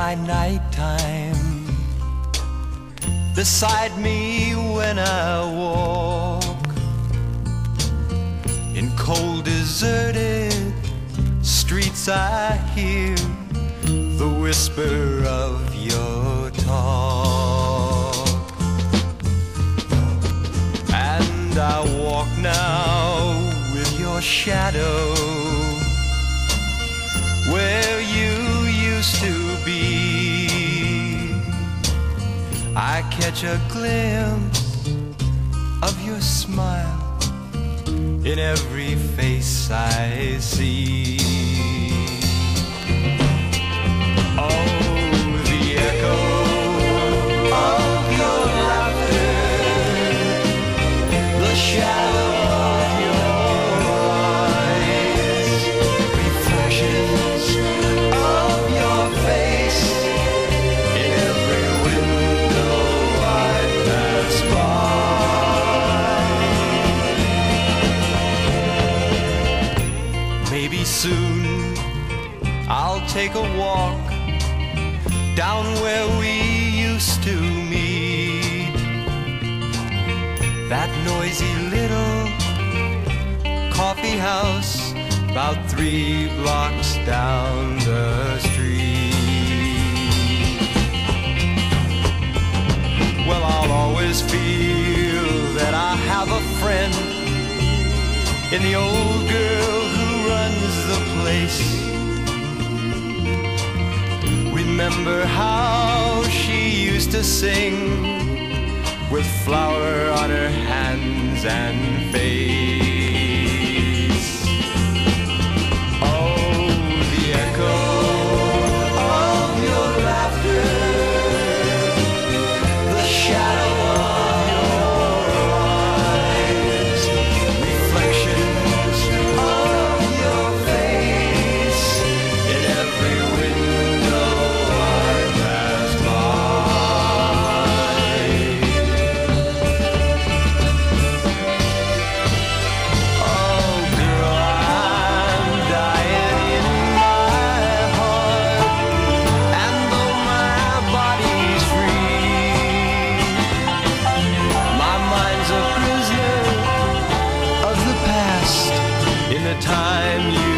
by nighttime. Beside me when I walk in cold deserted streets I hear the whisper of your talk. And I walk now with your shadow I catch a glimpse of your smile in every face I see. Take a walk down where we used to meet. That noisy little coffee house about three blocks down the street. Well, I'll always feel that I have a friend in the old girl who runs the place. Remember how she used to sing with flour on her hands and face. time you